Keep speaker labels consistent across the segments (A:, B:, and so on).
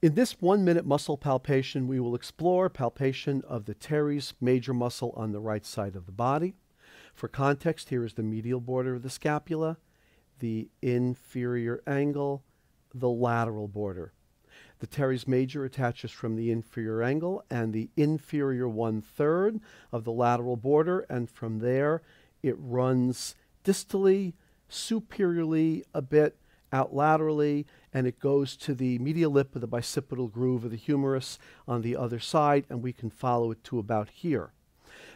A: In this one minute muscle palpation, we will explore palpation of the teres major muscle on the right side of the body. For context, here is the medial border of the scapula, the inferior angle, the lateral border. The teres major attaches from the inferior angle and the inferior one third of the lateral border, and from there it runs distally, superiorly a bit, out laterally, and it goes to the medial lip of the bicipital groove of the humerus on the other side, and we can follow it to about here.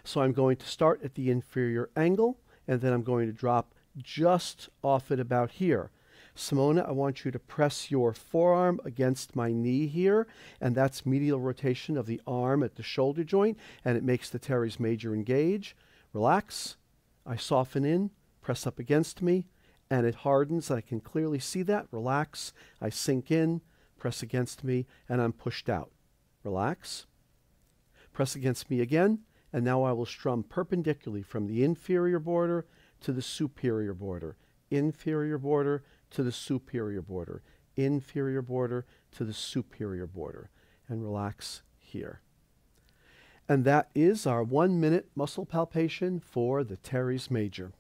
A: So I'm going to start at the inferior angle, and then I'm going to drop just off at about here. Simona, I want you to press your forearm against my knee here, and that's medial rotation of the arm at the shoulder joint, and it makes the teres major engage. Relax. I soften in, press up against me, and it hardens. I can clearly see that. Relax. I sink in, press against me, and I'm pushed out. Relax. Press against me again, and now I will strum perpendicularly from the inferior border to the superior border. Inferior border to the superior border. Inferior border to the superior border. And relax here. And that is our one minute muscle palpation for the teres major.